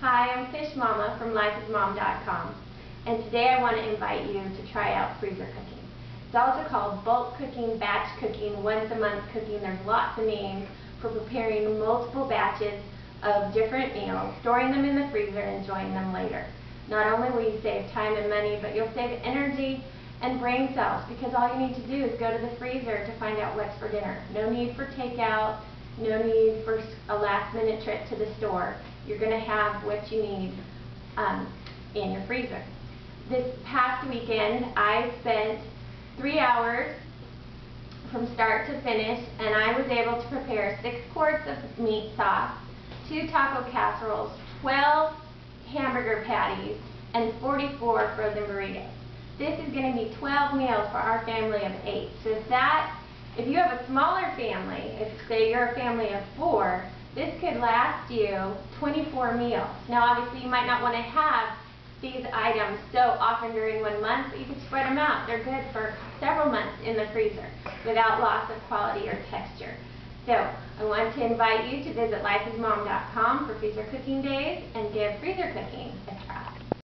Hi, I'm Fish Mama from lifeasmom.com and today I want to invite you to try out freezer cooking. It's also called bulk cooking, batch cooking, once a month cooking. There's lots of names for preparing multiple batches of different meals, storing them in the freezer and enjoying them later. Not only will you save time and money, but you'll save energy and brain cells because all you need to do is go to the freezer to find out what's for dinner. No need for takeout, no need for a last minute trip to the store. You're going to have what you need um, in your freezer. This past weekend I spent three hours from start to finish and I was able to prepare six quarts of meat sauce, two taco casseroles, 12 hamburger patties, and 44 frozen burritos. This is going to be 12 meals for our family of eight. So that if you have a smaller family, if say you're a family of four, this could last you 24 meals. Now obviously you might not want to have these items so often during one month, but you can spread them out. They're good for several months in the freezer without loss of quality or texture. So I want to invite you to visit lifeasmom.com for freezer cooking days and give freezer.